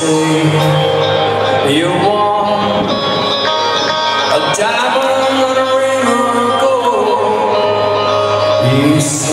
say you want a diamond a ring of gold. You say